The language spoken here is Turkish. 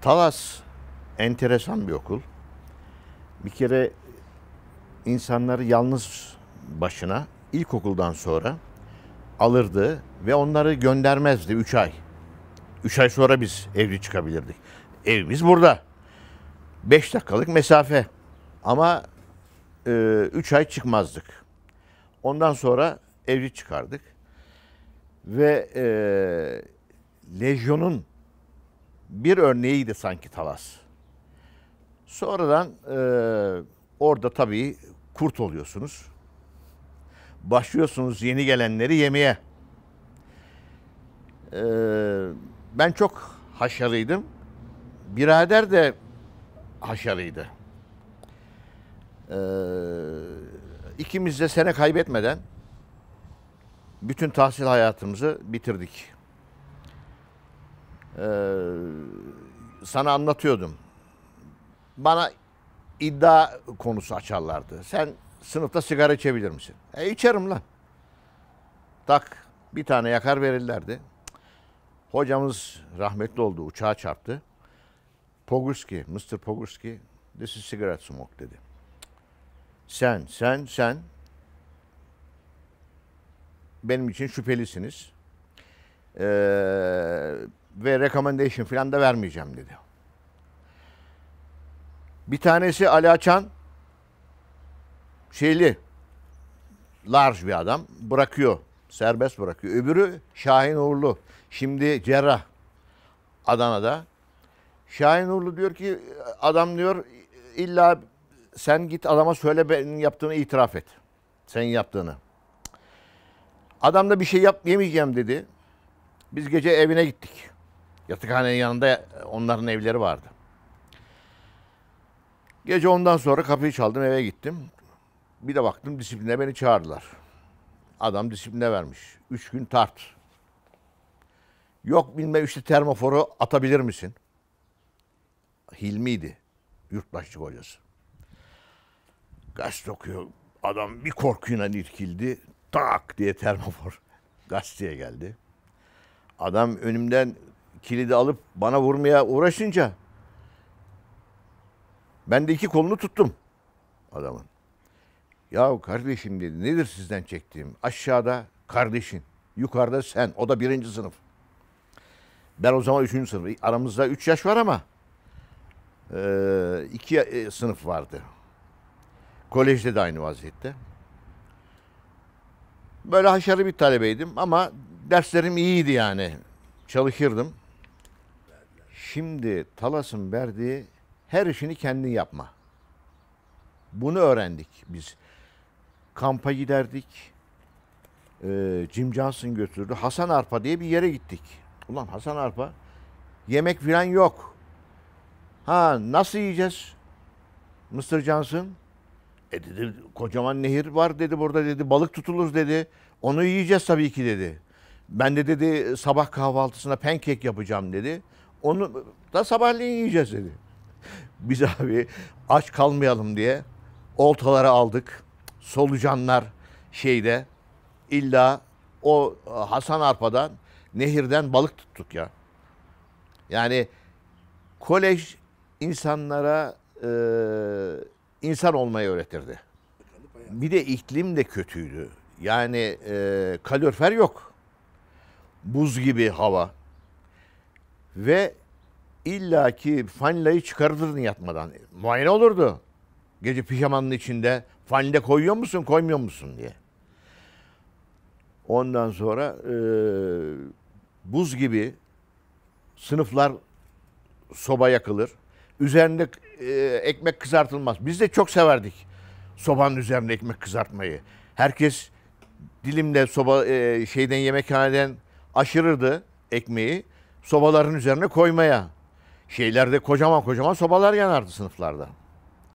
Talas enteresan bir okul. Bir kere insanları yalnız başına ilkokuldan sonra alırdı ve onları göndermezdi 3 ay. 3 ay sonra biz evli çıkabilirdik. Evimiz burada. 5 dakikalık mesafe. Ama 3 ay çıkmazdık. Ondan sonra evli çıkardık. Ve e, Lejyon'un bir örneğiydi sanki Talas. Sonradan e, orada tabii kurt oluyorsunuz. Başlıyorsunuz yeni gelenleri yemeye. E, ben çok haşarıydım. Birader de haşarıydı. E, ikimiz de sene kaybetmeden bütün tahsil hayatımızı bitirdik. Ee, sana anlatıyordum. Bana iddia konusu açarlardı. Sen sınıfta sigara içebilir misin? E içerim lan. Tak bir tane yakar verirlerdi. Hocamız rahmetli oldu. Uçağa çarptı. Pogurski, Mr. Pogurski, this is cigarette smoke dedi. Sen, sen, sen benim için şüphelisiniz. Ee, ve recommendation falan da vermeyeceğim dedi. Bir tanesi Ali Açan şeyli large bir adam bırakıyor. Serbest bırakıyor. Öbürü Şahin Uğurlu. Şimdi cerrah Adana'da. Şahin Uğurlu diyor ki adam diyor illa sen git adama söyle benim yaptığını itiraf et. Sen yaptığını. Adam da bir şey yap dedi. Biz gece evine gittik. Yatıkhanenin yanında onların evleri vardı. Gece ondan sonra kapıyı çaldım eve gittim. Bir de baktım disipline beni çağırdılar. Adam disipline vermiş. Üç gün tart. Yok bilmem işte termoforu atabilir misin? Hilmi'ydi. Yurtbaşçı hocası. Gazete okuyor. Adam bir korkuyla irkildi. Tak diye termofor gazeteye geldi. Adam önümden kilidi alıp bana vurmaya uğraşınca ben de iki kolunu tuttum adamın. Ya kardeşim dedi nedir sizden çektiğim? Aşağıda kardeşin, yukarıda sen. O da birinci sınıf. Ben o zaman üçüncü sınıf. Aramızda üç yaş var ama e, iki e, sınıf vardı. Kolejde de aynı vaziyette. Böyle haşarı bir talebeydim ama derslerim iyiydi yani. Çalışırdım. Şimdi Talas'ın verdiği her işini kendin yapma. Bunu öğrendik biz. Kampa giderdik. Ee, Jim Johnson götürdü. Hasan Arpa diye bir yere gittik. Ulan Hasan Arpa yemek falan yok. Ha nasıl yiyeceğiz? Mr. Johnson e dedi kocaman nehir var dedi burada dedi balık tutulur dedi. Onu yiyeceğiz tabii ki dedi. Ben de dedi sabah kahvaltısına pancake yapacağım dedi. Onu da sabahleyin yiyeceğiz dedi. Biz abi aç kalmayalım diye oltaları aldık. Solucanlar şeyde illa o Hasan Arpa'dan nehirden balık tuttuk ya. Yani kolej insanlara e, insan olmayı öğretirdi. Bir de iklim de kötüydü. Yani e, kalorifer yok. Buz gibi hava. Ve illaki fanilayı çıkartırdın yatmadan. Muayene olurdu. Gece pijamanın içinde fanile koyuyor musun koymuyor musun diye. Ondan sonra e, buz gibi sınıflar soba yakılır. Üzerinde e, ekmek kızartılmaz. Biz de çok severdik sobanın üzerinde ekmek kızartmayı. Herkes dilimle soba e, şeyden yemekhaneden aşırırdı ekmeği sobaların üzerine koymaya. Şeylerde kocaman kocaman sobalar yanardı sınıflarda.